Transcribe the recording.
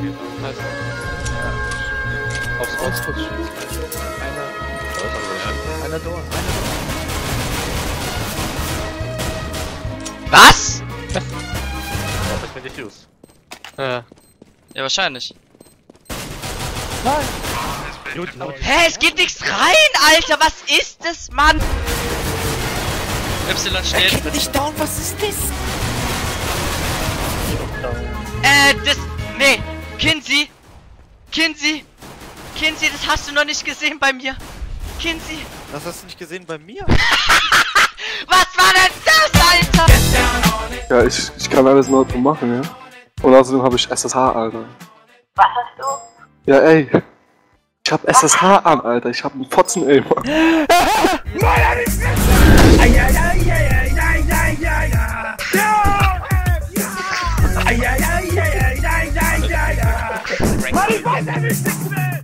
geht. Also, ja. Aufs schießt. Einer, einer Door, einer Was? Was ist mit Diffuse? Door. Ja. Ja, wahrscheinlich. Gut. Hä, es geht nichts rein, Alter! Was ist das, Mann? Y steht. nicht down, was ist das? Äh, das. Nee, Kinsey! Kinsey! Kinsey, das hast du noch nicht gesehen bei mir! Kinsey! Das hast du nicht gesehen bei mir? Was war denn das, Alter? Ja, ich, ich kann alles neu machen, ja? Und außerdem habe ich SSH, Alter. Was hast du? Ja, ey. Ich hab SSH an, Alter. Ich hab einen Fotzen-Aimer. 35, six minutes!